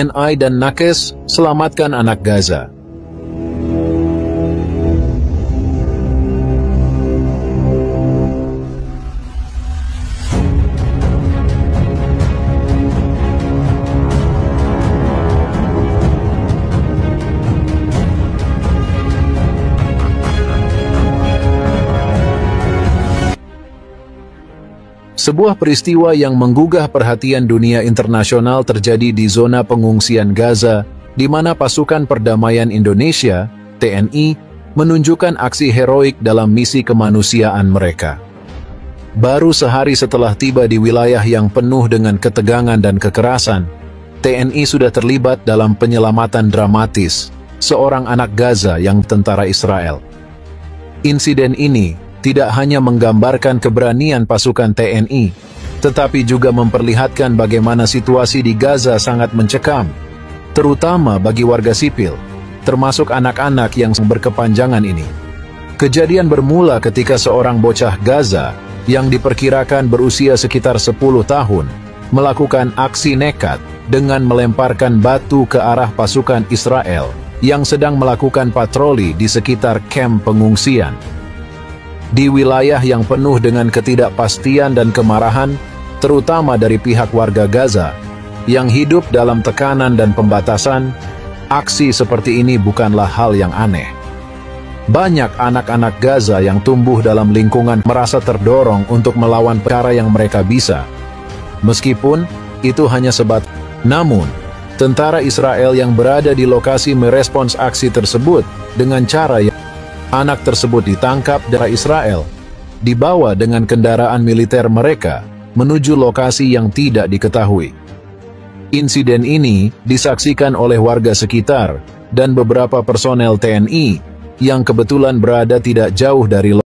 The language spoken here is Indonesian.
TNI dan Nakes, selamatkan anak Gaza. Sebuah peristiwa yang menggugah perhatian dunia internasional terjadi di zona pengungsian Gaza, di mana pasukan perdamaian Indonesia, TNI, menunjukkan aksi heroik dalam misi kemanusiaan mereka. Baru sehari setelah tiba di wilayah yang penuh dengan ketegangan dan kekerasan, TNI sudah terlibat dalam penyelamatan dramatis seorang anak Gaza yang tentara Israel. Insiden ini tidak hanya menggambarkan keberanian pasukan TNI, tetapi juga memperlihatkan bagaimana situasi di Gaza sangat mencekam, terutama bagi warga sipil, termasuk anak-anak yang berkepanjangan ini. Kejadian bermula ketika seorang bocah Gaza yang diperkirakan berusia sekitar 10 tahun melakukan aksi nekat dengan melemparkan batu ke arah pasukan Israel yang sedang melakukan patroli di sekitar kamp pengungsian. Di wilayah yang penuh dengan ketidakpastian dan kemarahan, terutama dari pihak warga Gaza, yang hidup dalam tekanan dan pembatasan, aksi seperti ini bukanlah hal yang aneh. Banyak anak-anak Gaza yang tumbuh dalam lingkungan merasa terdorong untuk melawan perkara yang mereka bisa. Meskipun itu hanya sebat, namun tentara Israel yang berada di lokasi merespons aksi tersebut dengan cara yang anak tersebut ditangkap dari Israel, dibawa dengan kendaraan militer mereka menuju lokasi yang tidak diketahui. Insiden ini disaksikan oleh warga sekitar dan beberapa personel TNI yang kebetulan berada tidak jauh dari lokasi.